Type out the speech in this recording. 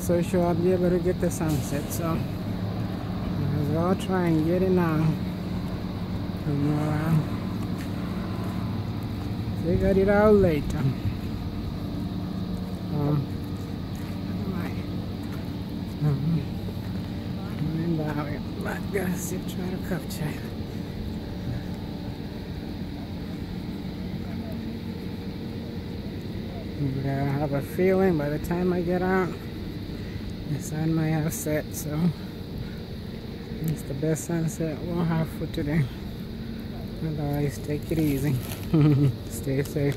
so sure I'll be able to get the sunset, so might as well try and get it now. Uh, figure it out later. Um, um, but gotta sit try to capture it. I have a feeling by the time I get out, the sun might have set, so it's the best sunset we'll have for today. Otherwise, take it easy. Stay safe.